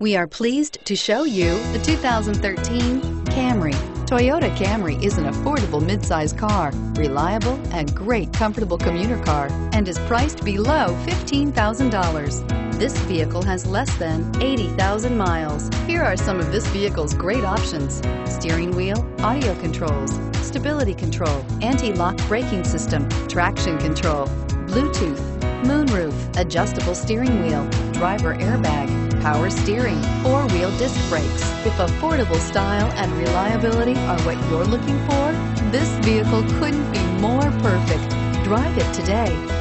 We are pleased to show you the 2013 Camry. Toyota Camry is an affordable midsize car, reliable and great comfortable commuter car, and is priced below $15,000. This vehicle has less than 80,000 miles. Here are some of this vehicle's great options. Steering wheel, audio controls, stability control, anti-lock braking system, traction control, Bluetooth, moonroof, adjustable steering wheel, driver airbag, power steering, four-wheel disc brakes. If affordable style and reliability are what you're looking for, this vehicle couldn't be more perfect. Drive it today.